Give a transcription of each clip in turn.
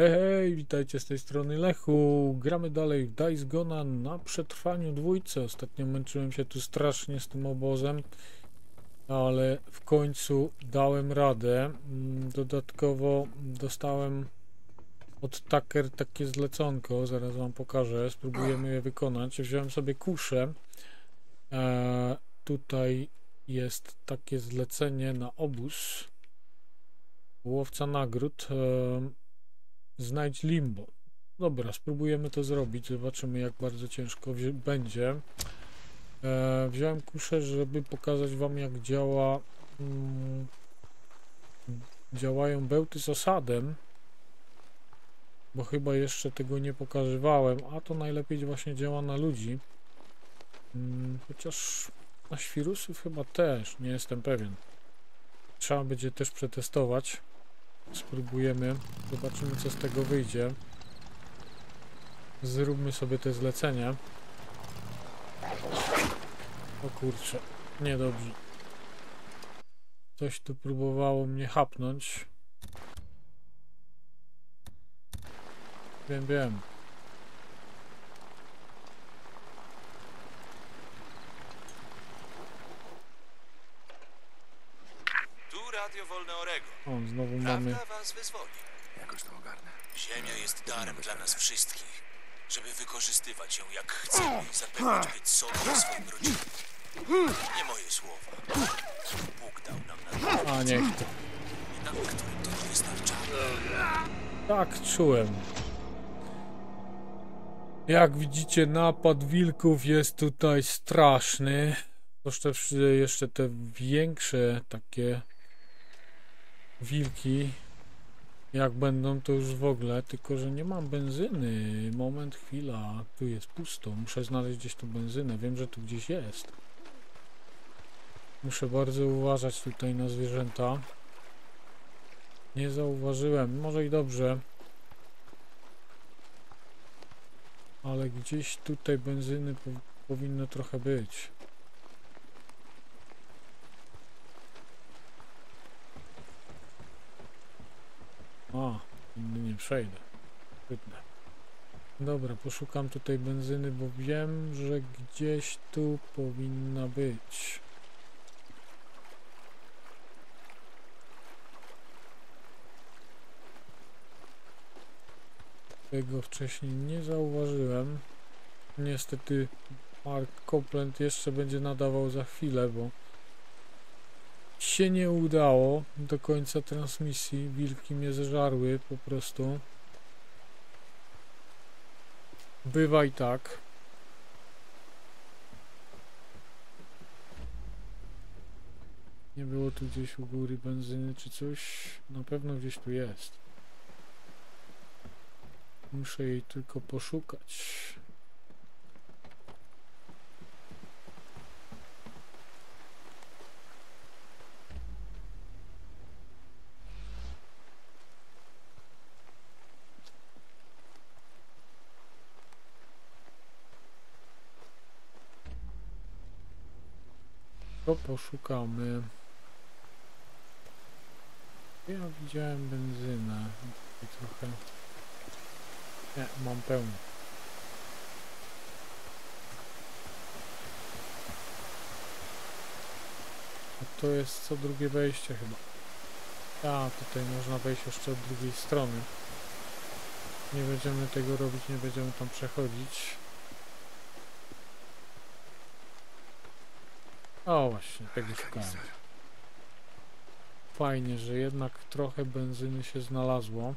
Hej, hej, witajcie z tej strony Lechu. Gramy dalej w Dice Gona na przetrwaniu dwójce. Ostatnio męczyłem się tu strasznie z tym obozem, ale w końcu dałem radę. Mm, Dodatkowo dostałem od Tucker takie zleconko, zaraz wam pokażę, spróbujemy je wykonać. Wziąłem sobie kuszę. E, tutaj jest takie zlecenie na obóz. Łowca nagród. E, Znajdź limbo. Dobra, spróbujemy to zrobić. Zobaczymy, jak bardzo ciężko będzie. E, wziąłem kuszę, żeby pokazać Wam, jak działa. Mm, działają bełty z osadem. Bo chyba jeszcze tego nie pokazywałem, a to najlepiej właśnie działa na ludzi. Mm, chociaż na świrusów chyba też, nie jestem pewien. Trzeba będzie też przetestować. Spróbujemy, zobaczymy co z tego wyjdzie. Zróbmy sobie te zlecenie. O kurczę, niedobrze. Coś tu próbowało mnie chapnąć. Wiem, wiem. Tu Radio Wolne Orego. O, znowu mamy... Prawda was wyzwoli. Jakoś to ogarnę. Ziemia jest darem dla nas wszystkich, żeby wykorzystywać ją jak chcemy i zapewnić być sobie i swoim rodzinom. Nie moje słowa. Bóg dał nam na to, A, niech to. jednak którym to nie wystarcza. Tak, czułem. Jak widzicie, napad wilków jest tutaj straszny. Zwłaszcza jeszcze te większe takie wilki. Jak będą, to już w ogóle. Tylko, że nie mam benzyny. Moment, chwila. Tu jest pusto. Muszę znaleźć gdzieś tu benzynę. Wiem, że tu gdzieś jest. Muszę bardzo uważać tutaj na zwierzęta. Nie zauważyłem. Może i dobrze. Ale gdzieś tutaj benzyny po powinno trochę być. A, tędy nie przejdę. Świetne. Dobra, poszukam tutaj benzyny, bo wiem, że gdzieś tu powinna być. Tego wcześniej nie zauważyłem. Niestety Mark Copland jeszcze będzie nadawał za chwilę, bo się nie udało do końca transmisji. Wilki mnie zeżarły po prostu. Bywa i tak. Nie było tu gdzieś u góry benzyny czy coś. Na pewno gdzieś tu jest. Muszę jej tylko poszukać. To poszukamy. Ja widziałem benzynę. Tutaj trochę. Nie, mam pełno. A to jest co drugie wejście chyba. A, tutaj można wejść jeszcze od drugiej strony. Nie będziemy tego robić, nie będziemy tam przechodzić. O właśnie, tego szukałem. Fajnie, że jednak trochę benzyny się znalazło.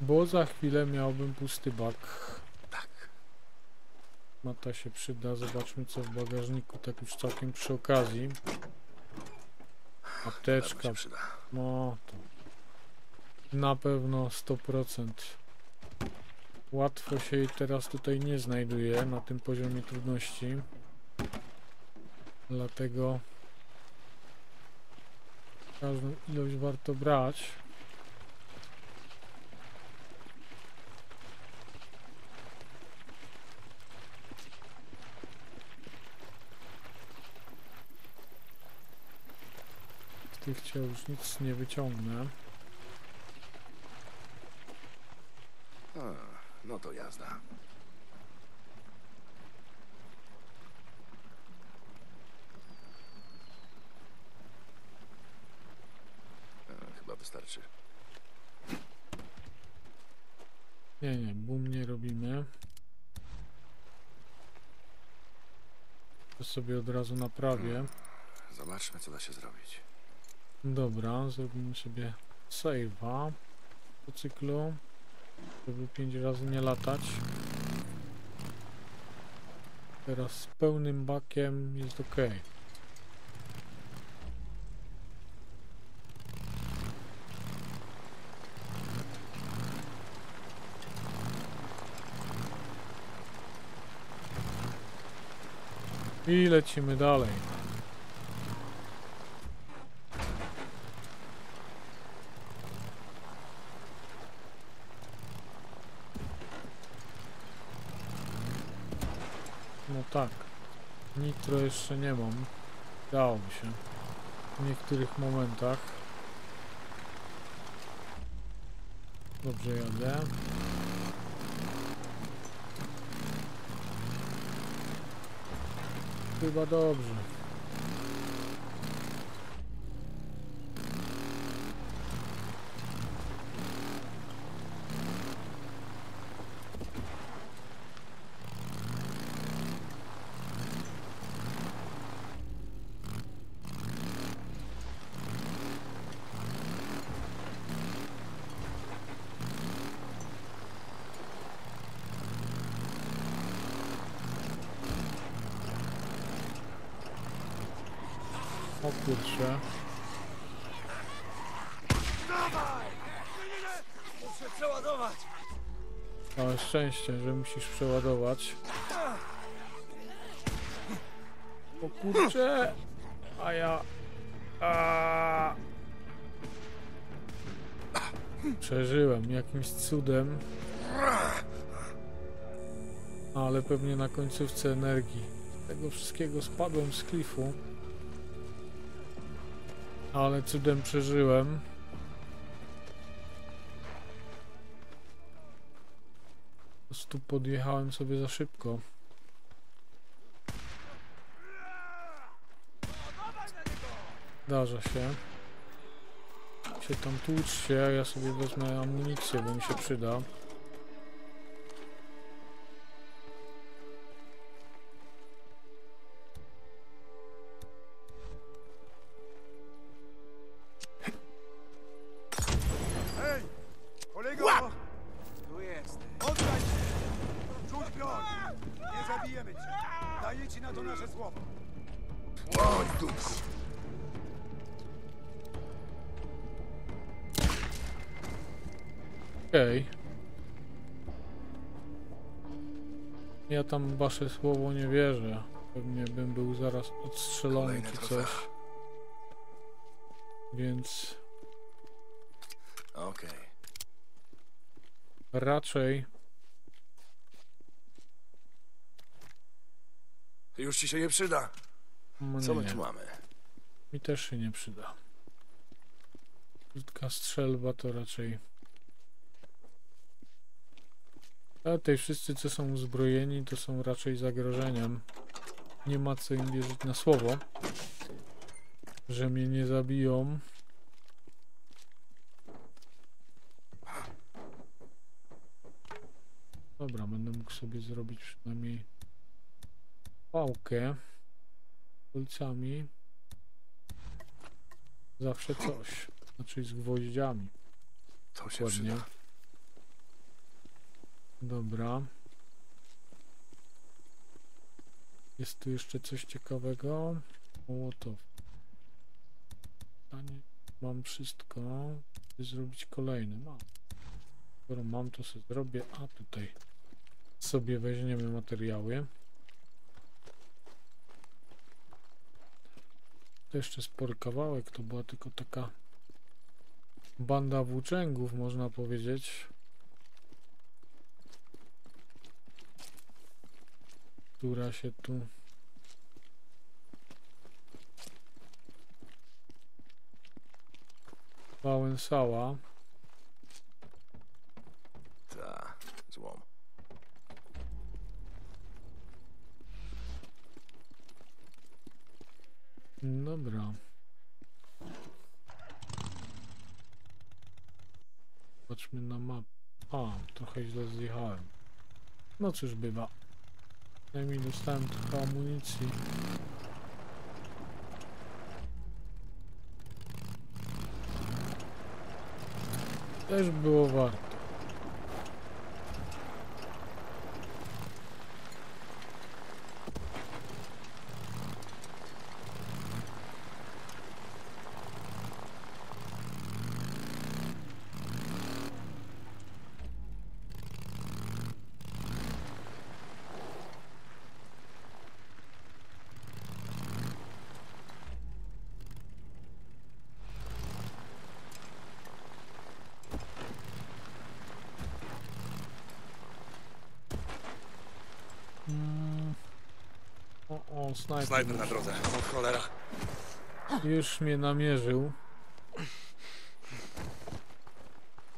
Bo za chwilę miałbym pusty bak. Tak. Mata się przyda. Zobaczmy co w bagażniku, tak już całkiem przy okazji. Apteczka. No to na pewno 100%. Łatwo się jej teraz tutaj nie znajduje na tym poziomie trudności. Dlatego każdą ilość warto brać. tych wyjścia już nic nie wyciągnę. A, no to jazda. A, chyba wystarczy. Nie, nie, boom nie robimy. To sobie od razu naprawię. Zobaczmy, co da się zrobić. Dobra, zrobimy sobie save'a po cyklu, żeby 5 razy nie latać. Teraz z pełnym bakiem jest ok. I lecimy dalej. No tak. Nitro jeszcze nie mam. Dałoby się. W niektórych momentach. Dobrze jadę. Chyba dobrze. Szczęście, że musisz przeładować. O kurczę! A ja... A... Przeżyłem jakimś cudem. Ale pewnie na końcówce energii. Tego wszystkiego spadłem z klifu. Ale cudem przeżyłem. Prostu podjechałem sobie za szybko. Zdarza się. Się tam tłuczcie, ja sobie wezmę amunicję, bo mi się przyda. Okej. Ja tam wasze słowo nie wierzę. Pewnie bym był zaraz odstrzelony czy coś. Więc Okej. raczej Już ci się nie przyda. no Co my tu mamy? mi też się nie przyda. Krótka strzelba to raczej. A tutaj wszyscy co są uzbrojeni to są raczej zagrożeniem. Nie ma co im wierzyć na słowo. Że mnie nie zabiją. Dobra, będę mógł sobie zrobić przynajmniej pałkę kolcami. Zawsze coś. Znaczy z gwoździami. To się Ładnie. przyda. Dobra. Jest tu jeszcze coś ciekawego. Mołotow. Pytanie, mam wszystko. By zrobić kolejny. Mam. Skoro mam, to sobie zrobię. A tutaj sobie weźmiemy materiały. To jeszcze spory kawałek. To była tylko taka banda włóczęgów, można powiedzieć. Która się tu Wałęsała. Ta, złom. Dobra. Patrzmy na mapę. A, trochę źle zjechałem. No cóż bywa. Przynajmniej dostałem trochę amunicji. Też było warto. Mm. O, o, snajper. Snajper na drodze. O cholera. Już mnie namierzył.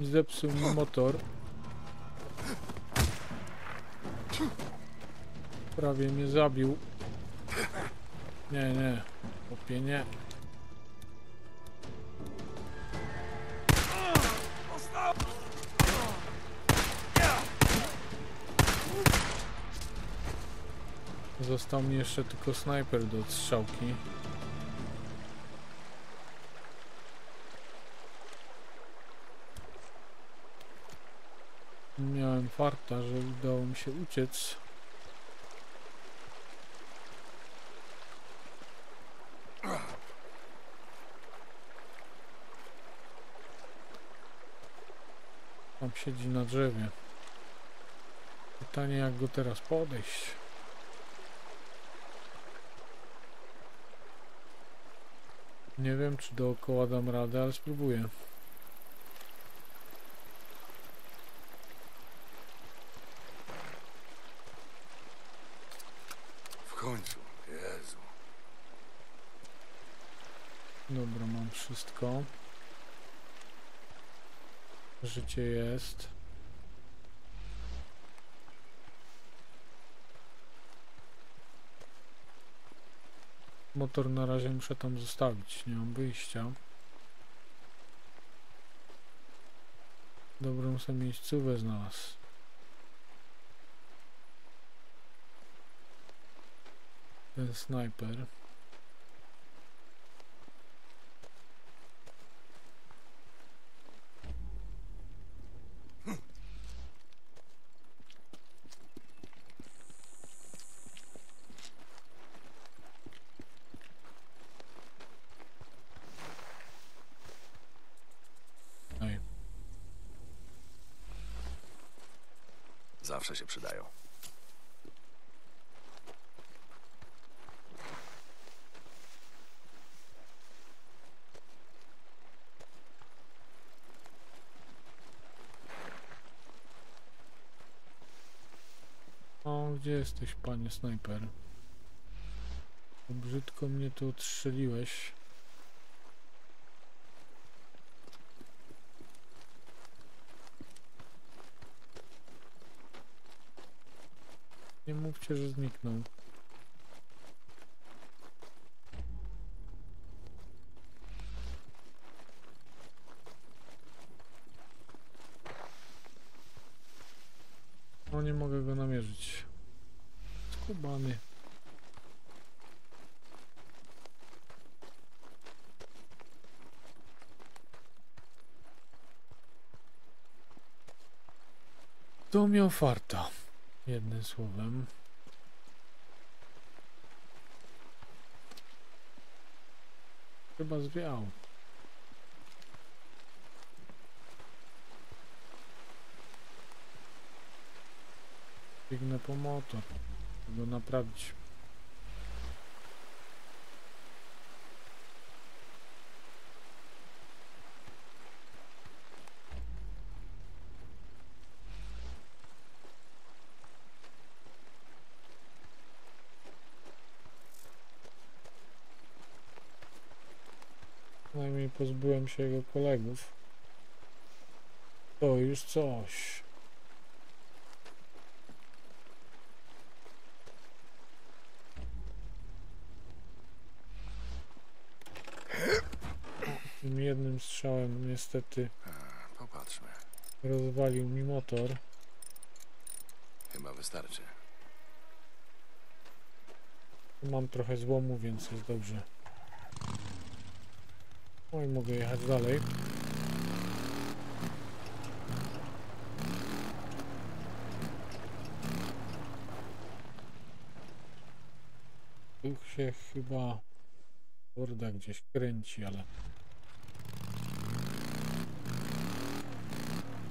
I zepsuł mi motor. Prawie mnie zabił. Nie, nie. Chłopie, nie. Został mi jeszcze tylko snajper do strzałki. Miałem farta, że udało mi się uciec. Tam siedzi na drzewie. Pytanie jak go teraz podejść. Nie wiem czy dookoła dam radę, ale spróbuję. W końcu. Jezu. Dobra, mam wszystko. Życie jest. Motor na razie muszę tam zostawić, nie mam wyjścia. Dobrą sobie miejscówę znalazł. Ten snajper. Jesteś, panie snajper? Brzydko mnie tu odstrzeliłeś. Nie mówcie, że zniknął. No nie mogę go namierzyć. Skubany. To miał farta. Jednym słowem. Chyba zwiał. Biegnę po motor. Go naprawić. Pozbyłem się jego kolegów. To już coś. Tym jednym strzałem niestety Popatrzmy. rozwalił mi motor. Chyba wystarczy. Mam trochę złomu, więc jest dobrze. No i mogę jechać dalej. Tu się chyba Horda gdzieś kręci, ale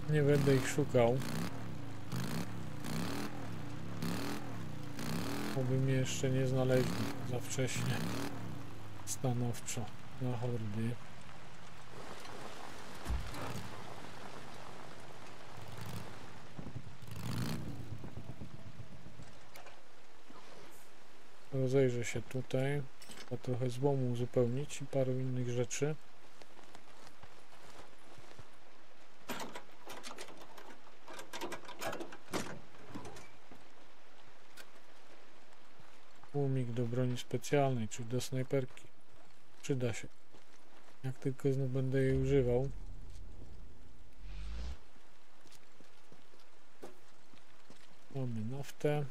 nie będę ich szukał. Oby mnie jeszcze nie znaleźli za wcześnie. Stanowczo na hordy. Rozejrzę się tutaj. Trzeba trochę złomu uzupełnić i paru innych rzeczy. Tłumik do broni specjalnej, czyli do snajperki. Przyda się. Jak tylko znów będę jej używał. Mamy naftę.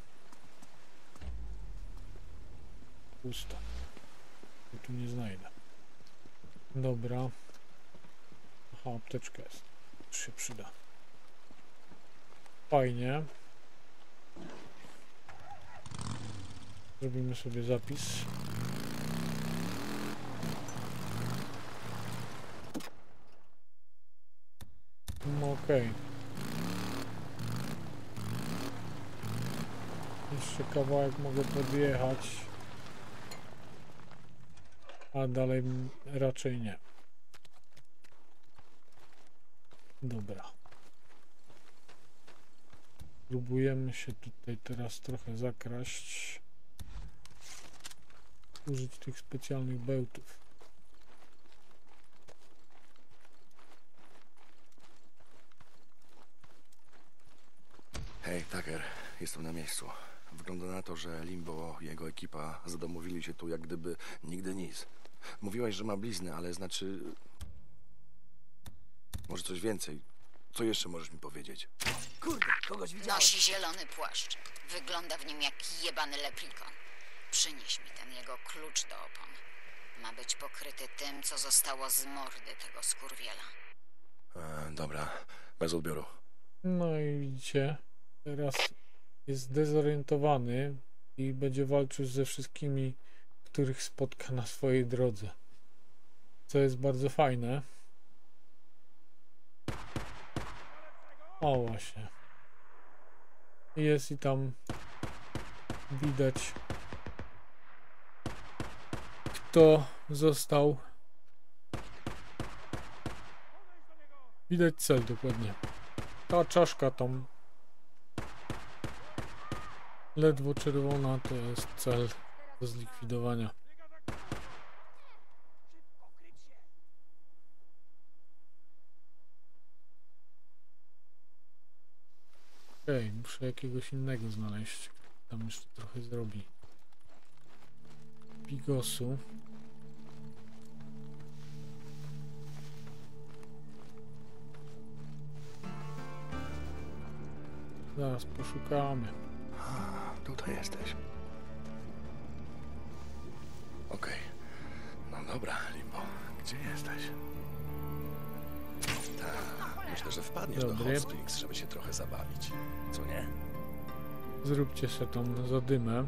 Pusto. I tu nie znajdę. Dobra. Aha, apteczka jest. Już się przyda. Fajnie. Zrobimy sobie zapis. Okej. Jeszcze kawałek mogę podjechać. A dalej raczej nie. Dobra. Próbujemy się tutaj teraz trochę zakraść użyć tych specjalnych bełtów. Jestem na miejscu. Wygląda na to, że Limbo i jego ekipa zadomowili się tu jak gdyby nigdy nic. Mówiłaś, że ma bliznę, ale znaczy... Może coś więcej. Co jeszcze możesz mi powiedzieć? Kurde, kogoś widziałem. Nosi zielony płaszcz. Wygląda w nim jak jebany leprikon. Przynieś mi ten jego klucz do opon. Ma być pokryty tym, co zostało z mordy tego skurwiela. E, dobra, bez odbioru. No i widzicie, teraz jest zdezorientowany i będzie walczył ze wszystkimi, których spotka na swojej drodze. Co jest bardzo fajne. O właśnie. Jest i tam widać kto został. Widać cel dokładnie. Ta czaszka tam ledwo czerwona to jest cel do zlikwidowania. Okej, muszę jakiegoś innego znaleźć. Tam jeszcze trochę zrobi. Bigosu. Zaraz poszukamy. Tutaj jesteś. Okej. No dobra, Limbo. Gdzie jesteś? Tak, myślę, że wpadniesz do Dobry. Hot Springs, żeby się trochę zabawić. Co nie? Zróbcie sobie tą zadymę.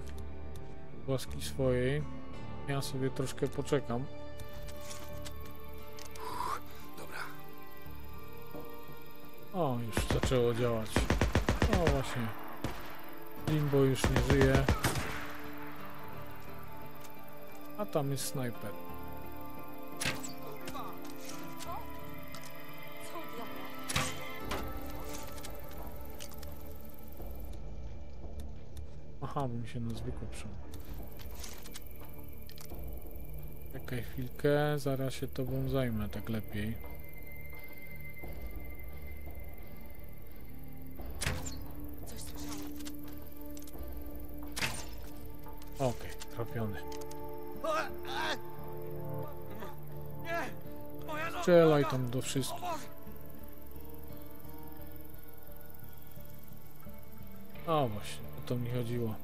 Łaski swojej. Ja sobie troszkę poczekam. Dobra. O, już zaczęło działać. O, właśnie. Limbo już nie żyje. A tam jest snajper. Aha, bym się na zwykły przyjął. Jak Poczekaj chwilkę, zaraz się tobą zajmę tak lepiej. Tam do wszystkich. O właśnie, o to mi chodziło.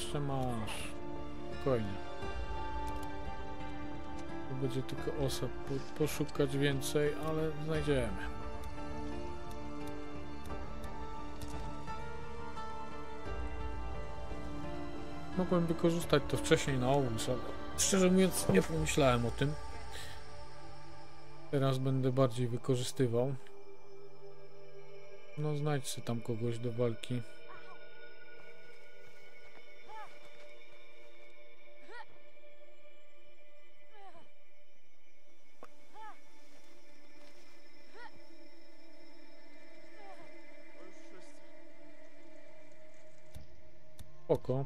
Jeszcze masz. Spokojnie. Tu będzie tylko osób po, poszukać więcej, ale znajdziemy. Mogłem wykorzystać to wcześniej na obóz, ale szczerze mówiąc nie pomyślałem o tym. Teraz będę bardziej wykorzystywał. No znajdź tam kogoś do walki. Oko.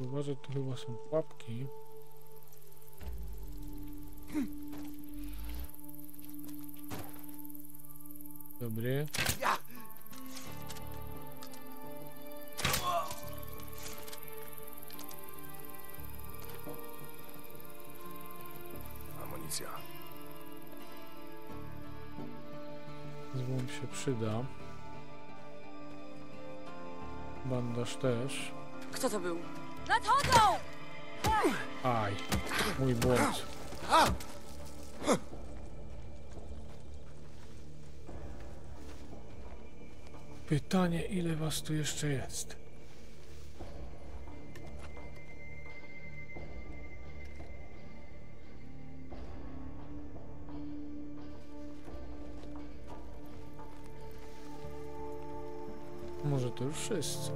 Uważaj, to chyba są Kto to był? Nadchodzą! Aj, mój błąd. Pytanie, ile was tu jeszcze jest? Może to już wszyscy.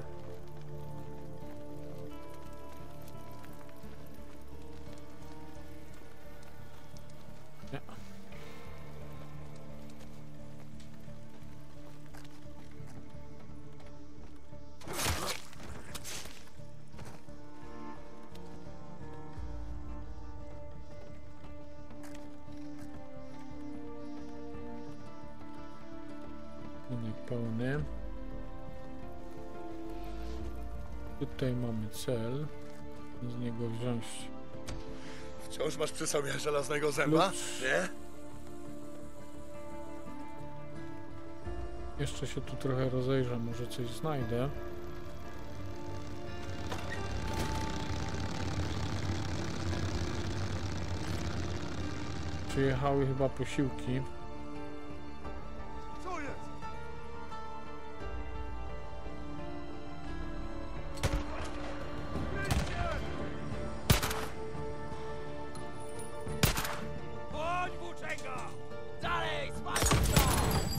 Sobie żelaznego zęba? Nie? Jeszcze się tu trochę rozejrzę, może coś znajdę. Przyjechały chyba posiłki.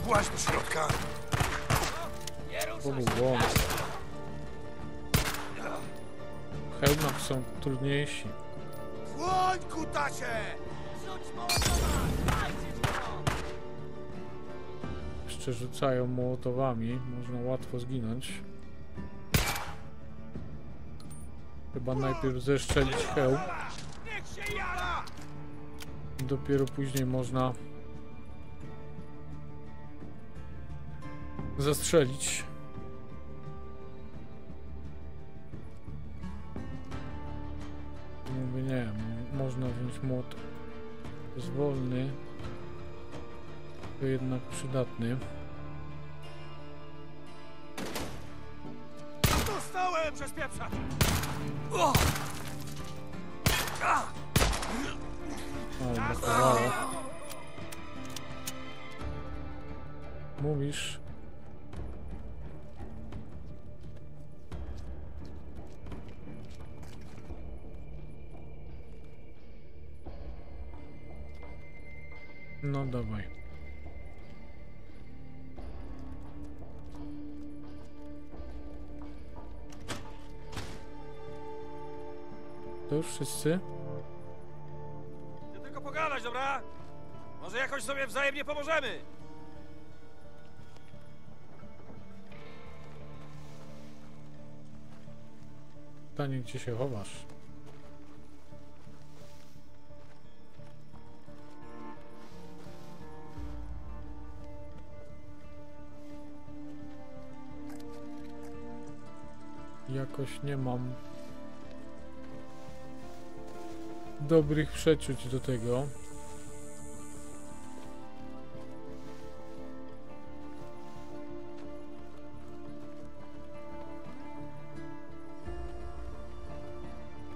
Właź do środka! To był błąd. Hełmach są trudniejsi. Słoń, kutasie! Rzuć mołotowa! Jeszcze rzucają mołotowami. Można łatwo zginąć. Chyba najpierw zeszczelić hełm. Niech się jara! Dopiero później można zastrzelić. Mówię nie, mo- można wziąć młot. Jest wolny, to jednak przydatny. Dostałem przez pieprza! O, mówisz. No dawaj. To już wszyscy? Ty tylko pogadać, dobra? Może jakoś sobie wzajemnie pomożemy. Pytanie, gdzie się chowasz? Jakoś nie mam dobrych przeczuć do tego.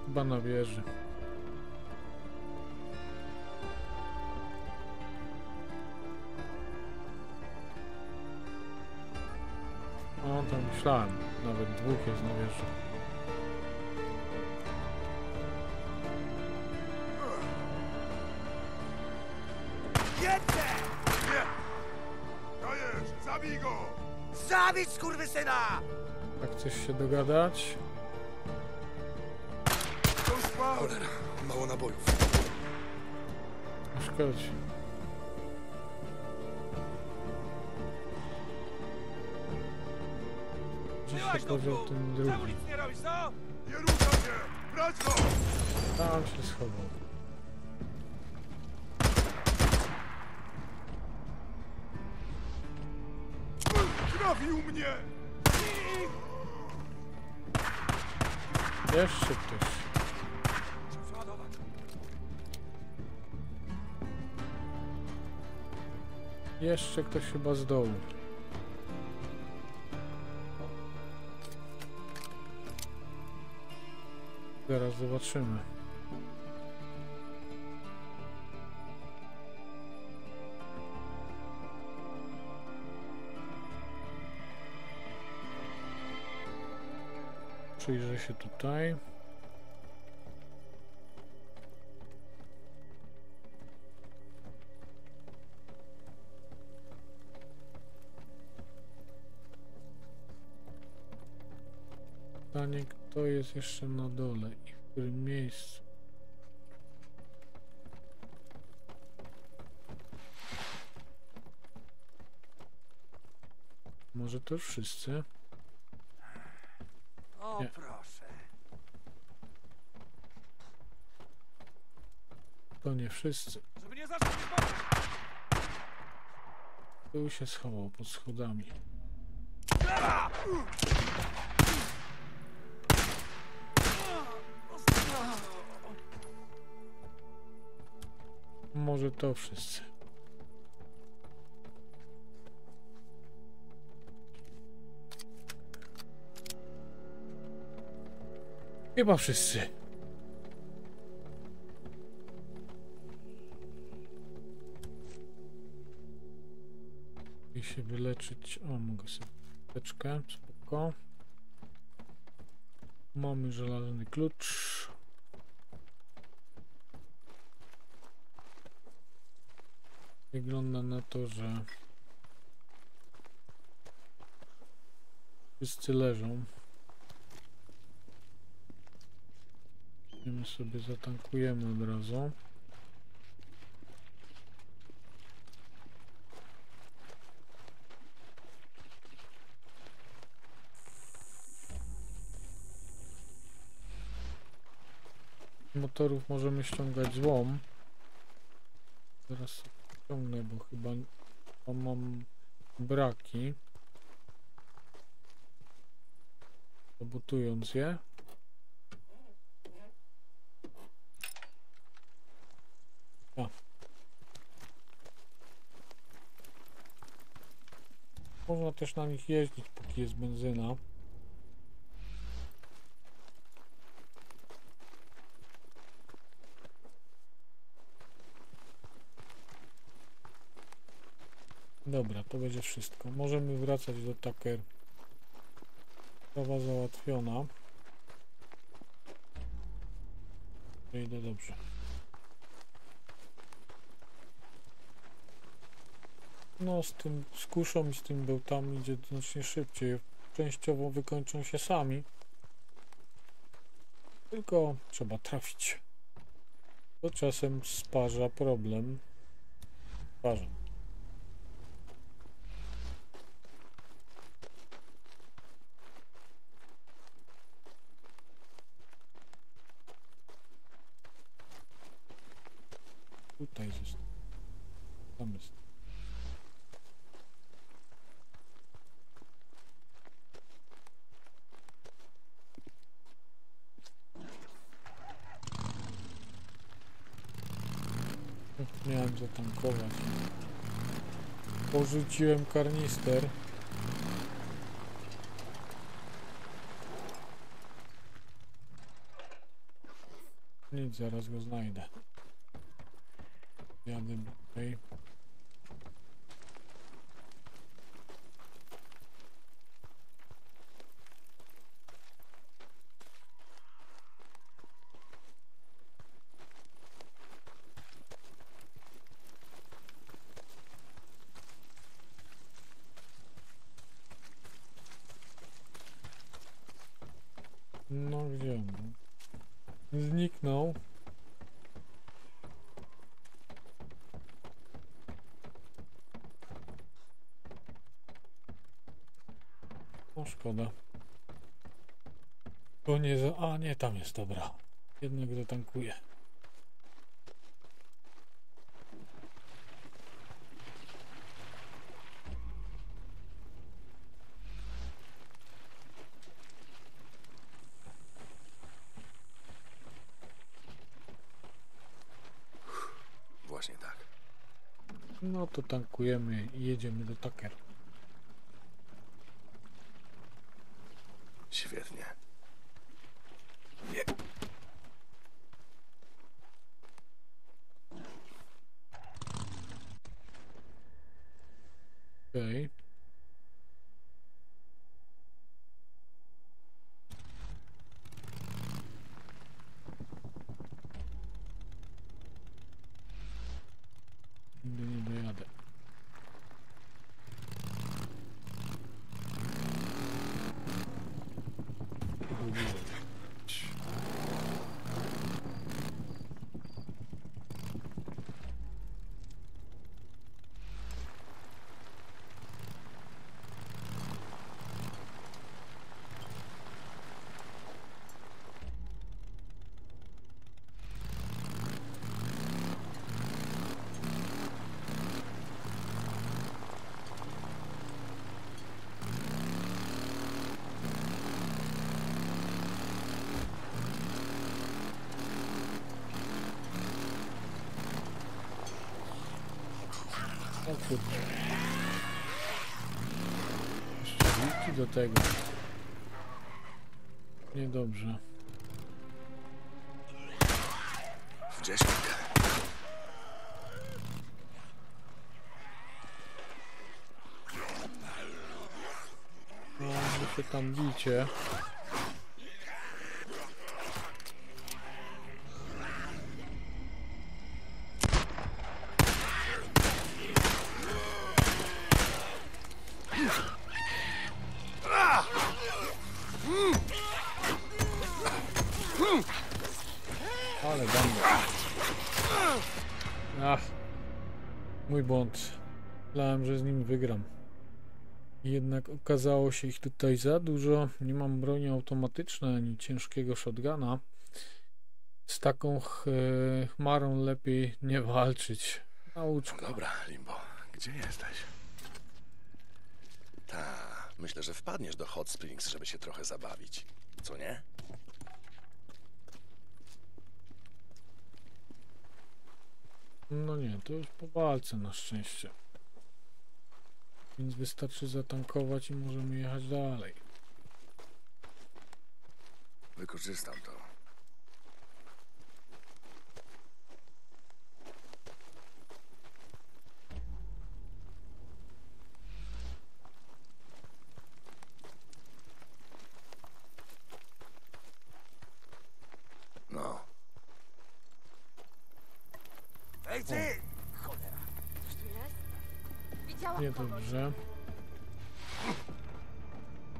Chyba na wieży. O, tam myślałem. Nawet dwóch jest na wieży. Jedźcie! Nie! Dajesz! Zabij go! Zabić skurwysyna! Jak chcesz się dogadać? Cholera, mało nabojów. Szkodzi. Się tu, podział ten drugi. Czemu nic nie robisz, co? Nie ruszaj się! Brać go! Tam się schował. Trafił mnie! Jeszcze ktoś. Jeszcze ktoś chyba z dołu. Zaraz zobaczymy. Przyjrzę się tutaj. Kto jest jeszcze na dole i w którym miejscu? Może to wszyscy? O, Nie. proszę. To nie wszyscy. Żeby nie zacząć. Tu się schował pod schodami. Może to wszyscy. Chyba wszyscy. I się wyleczyć. O, mogę sobie teczkę, spoko. Mamy żelazny klucz. Wygląda na to, że wszyscy leżą. My sobie zatankujemy od razu. motorów możemy ściągać złom. Teraz ściągnę, bo chyba mam braki. Sabotując je. O. Można też na nich jeździć, póki jest benzyna. Dobra, to będzie wszystko. Możemy wracać do Tucker. Sprawa załatwiona. Idę dobrze. No, z tym z kuszą i z tym bełtami idzie znacznie szybciej. Częściowo wykończą się sami. Tylko trzeba trafić. To czasem sparza problem. Sparza. Tutaj jest. Tam jest. Miałem zatankować. Porzuciłem karnister. Nic, zaraz go znajdę. Jadę tutaj. No gdzie on? był? Zniknął. No szkoda. To nie za... A nie, tam jest, dobra. Jednak zatankuję. Właśnie tak. No to tankujemy i jedziemy do Tucker. Świetnie. Okej. Nigdy nie dojadę. Gubiłem. O kurde. Wilki do tego. Niedobrze. Gdzieś. No, wy się tam bicie. Myślałem, że z nim wygram. Jednak okazało się ich tutaj za dużo. Nie mam broni automatycznej ani ciężkiego shotguna. Z taką ch chmarą lepiej nie walczyć. Nauczka. Dobra, Limbo, gdzie jesteś? Ta, myślę, że wpadniesz do Hot Springs, żeby się trochę zabawić. Co nie? No nie, to już po walce na szczęście. Więc wystarczy zatankować i możemy jechać dalej. Wykorzystam to. Niedobrze.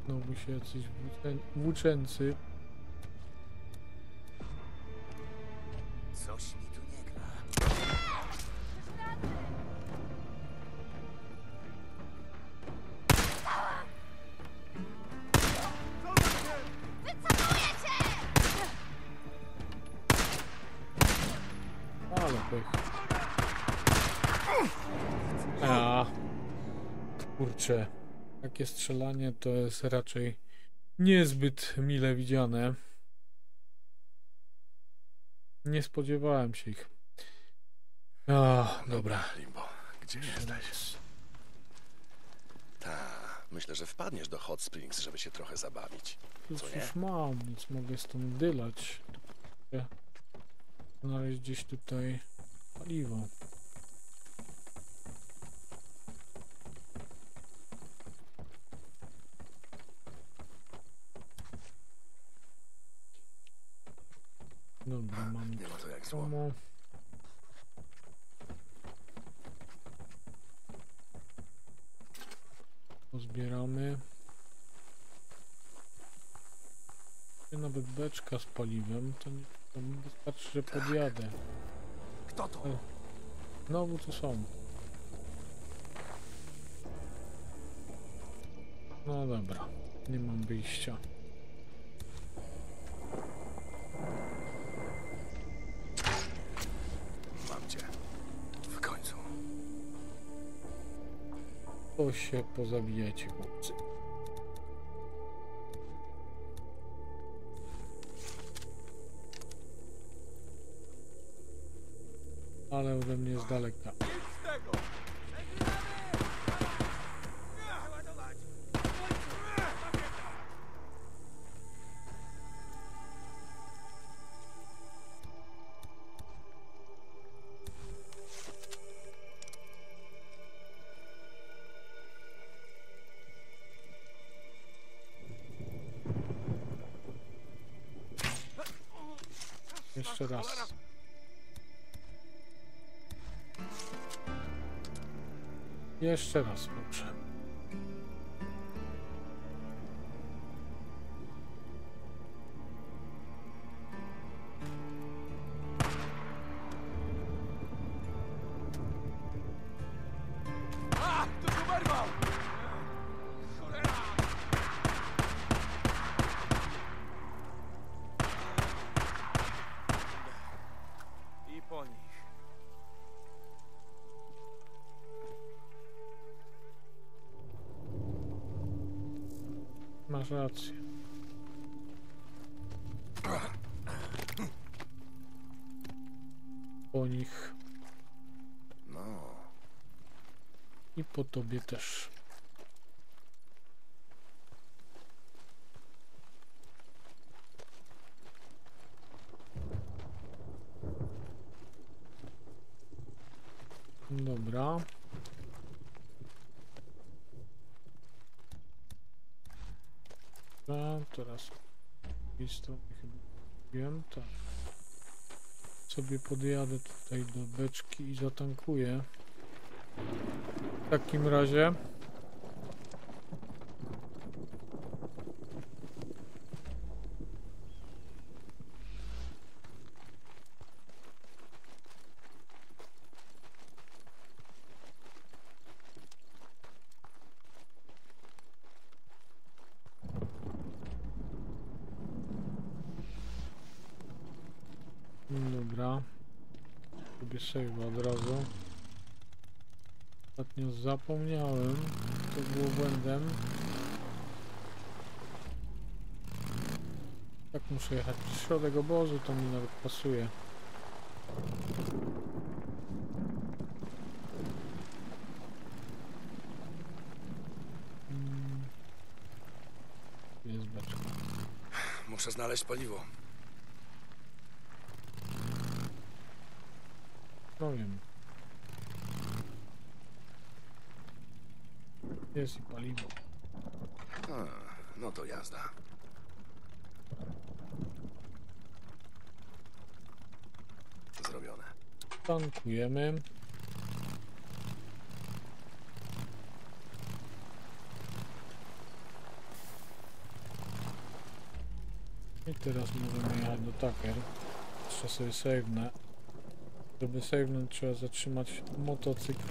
Znowu się jacyś włóczę, włóczęcy. To jest raczej niezbyt mile widziane. Nie spodziewałem się ich. A, dobra. Limbo, gdzie jesteś? Ta, myślę, że wpadniesz do Hot Springs, żeby się trochę zabawić. Już, Co nie? już mam, więc mogę stąd dylać. Znaleźć gdzieś tutaj paliwo. Dobra, mam Zło. samo. Pozbieramy. Nawet beczka z paliwem, to, nie, to wystarczy, że podjadę. Kto to? Znowu tu są. No dobra, nie mam wyjścia. To się pozabijajcie, chłopcy. Ale ode mnie z daleka. Jeszcze raz, proszę. A! Masz rację. Po nich No, i po tobie też. Dobra. Dobra, teraz z strony chyba wiem, tak. Sobie podjadę tutaj do beczki i zatankuję. W takim razie. Dobra. Robię save od razu. Ostatnio zapomniałem. To było błędem. Tak muszę jechać przez środek obozu, to mi nawet pasuje. Mm. Tu Jest muszę znaleźć paliwo. też i paliwo. A, hmm, no to jazda. Zrobione. Tankujemy. I teraz możemy jechać do Taker. Trzeba sobie save'nę. Żeby save'nąć trzeba zatrzymać motocykl.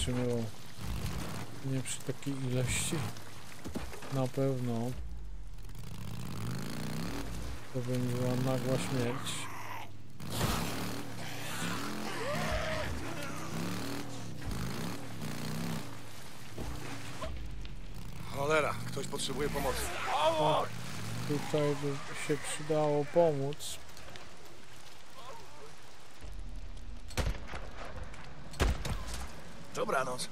Zatrzymywał. Nie przy takiej ilości. Na pewno. To by była nagła śmierć. Cholera, ktoś potrzebuje pomocy. Tutaj by się przydało pomóc. Dobranoc.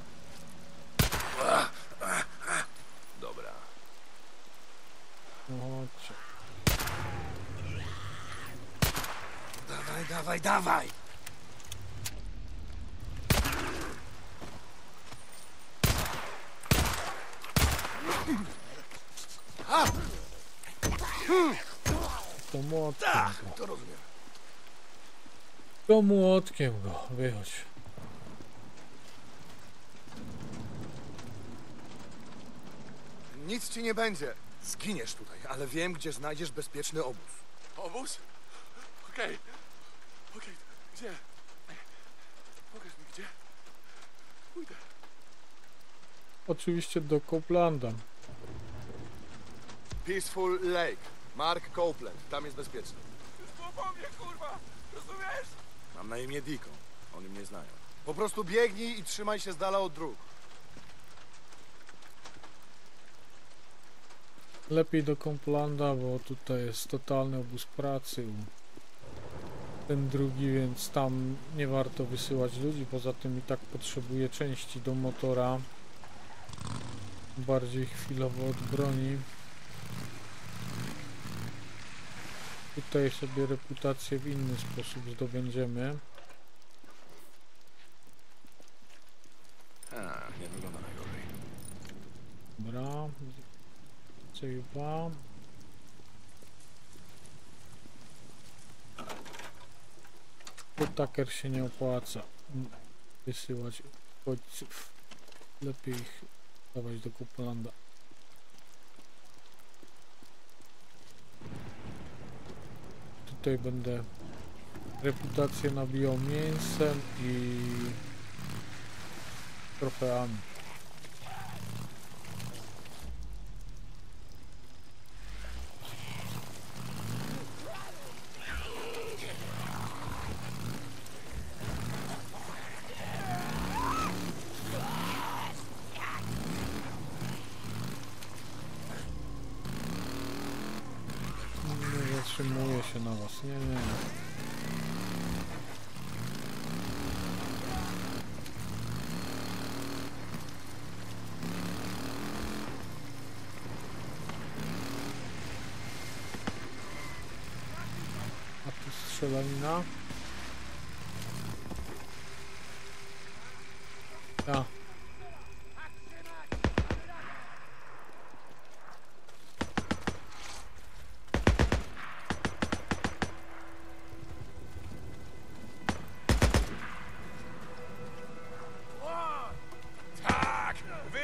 Dobra. No chodźcie. Dawaj, dawaj, dawaj! To młotkiem Tak, go. to rozumiem. To młotkiem go. Wychodź. Nic ci nie będzie. Zginiesz tutaj, ale wiem, gdzie znajdziesz bezpieczny obóz. Obóz? Okej. Okej, gdzie? Pokaż mi gdzie. Pójdę. Oczywiście do Coplanda. Peaceful Lake. Mark Copeland. Tam jest bezpieczny. Już po mnie, kurwa! Rozumiesz? Mam na imię Deacon. Oni mnie znają. Po prostu biegnij i trzymaj się z dala od dróg. Lepiej do Complanda, bo tutaj jest totalny obóz pracy. Ten drugi, więc tam nie warto wysyłać ludzi. Poza tym i tak potrzebuje części do motora. Bardziej chwilowo od broni. Tutaj sobie reputację w inny sposób zdobędziemy. A, nie wygląda najgorzej. Dobra. Bo taker się nie opłaca wysyłać uchodźców. Lepiej ich dawać do Kupolanda. Tutaj będę reputację nabijał mięsem i trofeami.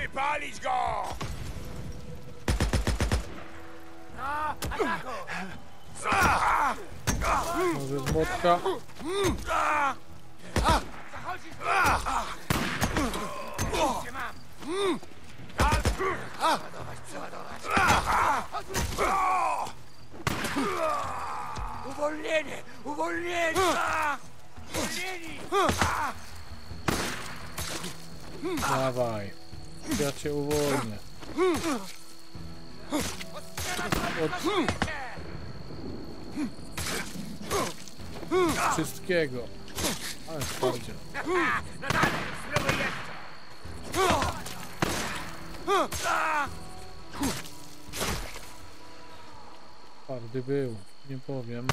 Wypalić go! Może z młotka. Uwolnienie! Uwolnienie! Uwolnieni! Dawaj. Ja cię uwolnię. Od... Wszystkiego. Ale twardzie. No dalej, spróbuj jeszcze. Twardy był, nie powiem.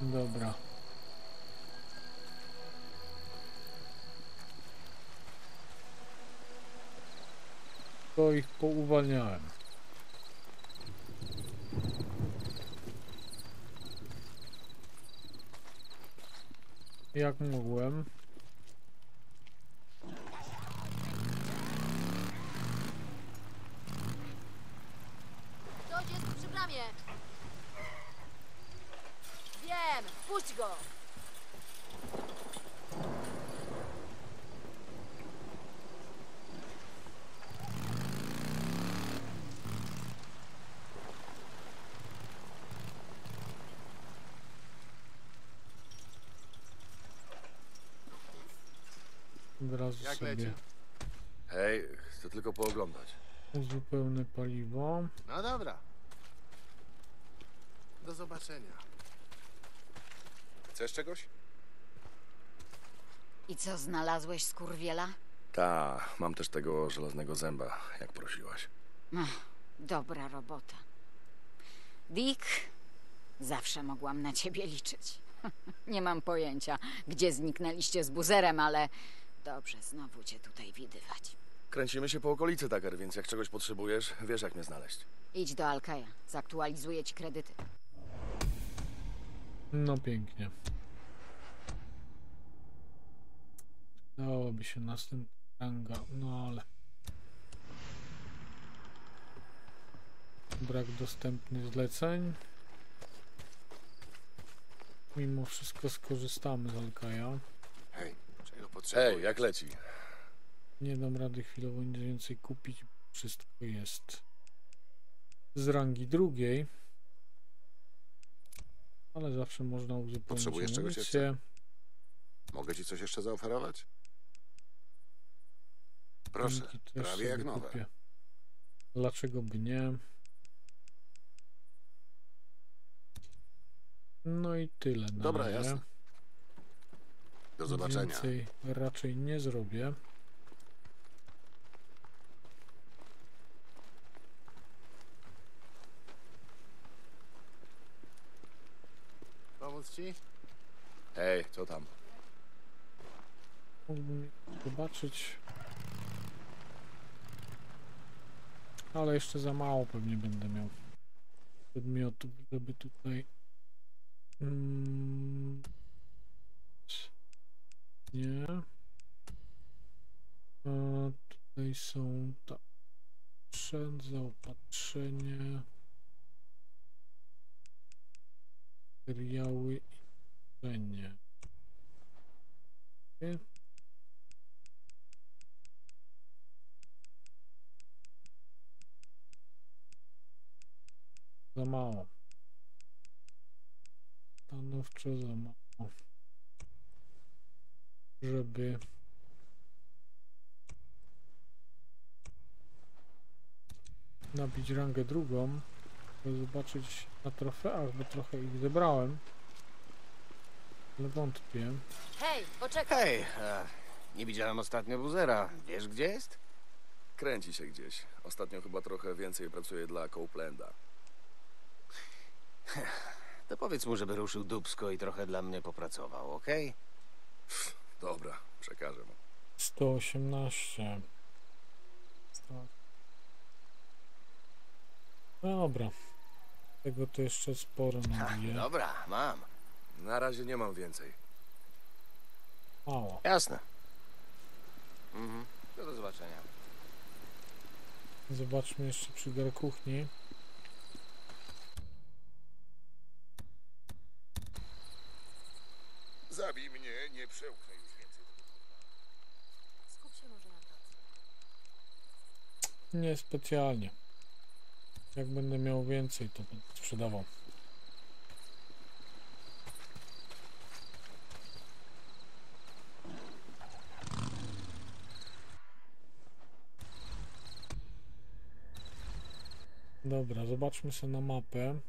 Dobra. To ich pouwalniałem. Jak mogłem. Ktoś jest przy bramie! Puść go! Od razu Jak sobie leci? Hej, chcę tylko pooglądać. uzupełnię paliwo. No dobra. Do zobaczenia. Chcesz czegoś? I co, znalazłeś skurwiela? Ta, mam też tego żelaznego zęba, jak prosiłaś. Ach, dobra robota. Dick, zawsze mogłam na ciebie liczyć. Nie mam pojęcia, gdzie zniknęliście z buzerem, ale dobrze znowu cię tutaj widywać. Kręcimy się po okolicy, Tucker, więc jak czegoś potrzebujesz, wiesz jak mnie znaleźć. Idź do Alkaja, zaktualizuję ci kredyty. No pięknie. Dałoby się następny ranga, no ale... Brak dostępnych zleceń. Mimo wszystko skorzystamy z Alkaja. Hej, czego potrzebujesz? Hej, jak leci? Nie dam rady chwilowo nic więcej kupić. Wszystko jest z rangi drugiej. Ale zawsze można uzupełnić Potrzebujesz czegoś amunicję. Mogę ci coś jeszcze zaoferować? Proszę, prawie jak nowe. kupię. Dlaczego by nie? No i tyle. Na Dobra, razie. jasne. Do zobaczenia. Więcej raczej nie zrobię. Pomóc ci? Hej, co tam? Zobaczyć. Ale jeszcze za mało pewnie będę miał przedmiotów, żeby tutaj. Mm, nie. A tutaj są tak. Sprzęt, zaopatrzenie. Materiały i. Okay. Za mało. Stanowczo za mało. Żeby nabić rangę drugą, by zobaczyć na trofeach, bo trochę ich zebrałem. Ale wątpię. Hej, poczekaj! Hej, nie widziałem ostatnio buzera. Wiesz gdzie jest? Kręci się gdzieś. Ostatnio chyba trochę więcej pracuje dla Copelanda. To powiedz mu, żeby ruszył dubsko i trochę dla mnie popracował, okej? Dobra, przekażę mu. 118. Tak. Dobra. Tego to jeszcze sporo Ha, nabiję. Dobra, mam. Na razie nie mam więcej. Mało. Jasne. Mhm. To do zobaczenia. Zobaczmy jeszcze przy gar kuchni. Zabij mnie, nie przełknę już więcej. Skup się może na pracy. Nie specjalnie. Jak będę miał więcej, to będę sprzedawał. Dobra, zobaczmy sobie na mapę.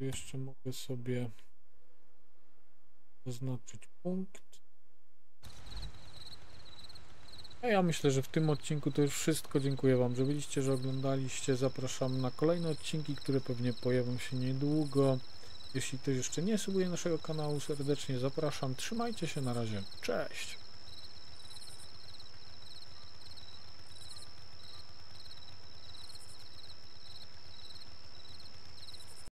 Jeszcze mogę sobie zaznaczyć punkt. A ja myślę, że w tym odcinku to już wszystko. Dziękuję Wam, że byliście, że oglądaliście. Zapraszam na kolejne odcinki, które pewnie pojawią się niedługo. Jeśli ktoś jeszcze nie subuje naszego kanału, serdecznie zapraszam. Trzymajcie się na razie. Cześć!